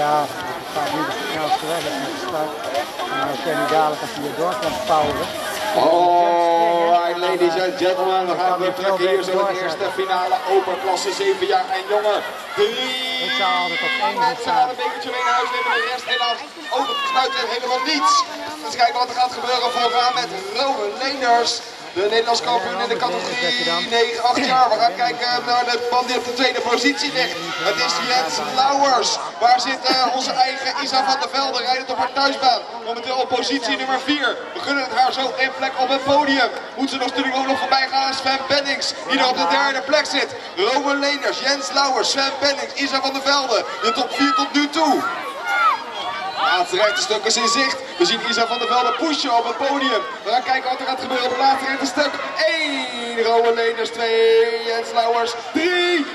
Ja, het gaat nu de snelste weg is met de start. En dan kan hij dadelijk als hier door kan pauwen. Alright, ladies and gentlemen, we gaan weer trekken hier zo de eerste finale open klasse 7 jaar en jonger. Drie. Ik zou altijd op één gaan staan. een bekertje mee naar huis nemen, de rest helaas ook het sluiten helemaal niets. Dus kijken wat er gaat gebeuren vooraan met Rowan Leenders. De Nederlands kampioen in de categorie 9, 8 jaar. We gaan kijken naar de man die op de tweede positie ligt. Het is Jens Lauwers. Waar zit eh, onze eigen Isa van der Velde? Rijdend op haar thuisbaan. Momenteel op positie nummer 4. We gunnen het haar zo één plek op het podium. Moet ze nog natuurlijk ook nog voorbij gaan aan Sven Bennings. Die er op de derde plek zit. Roman Leenders, Jens Lauwers, Sven Bennings, Isa van der Velde. De top 4 tot nu toe. Laatste rechte stuk is in zicht. We zien Isa van der Velde pushen op het podium. We gaan kijken wat er gaat gebeuren op het laatste rechte stuk. 1, Rowan Leenders 2, Jens Lauwers 3,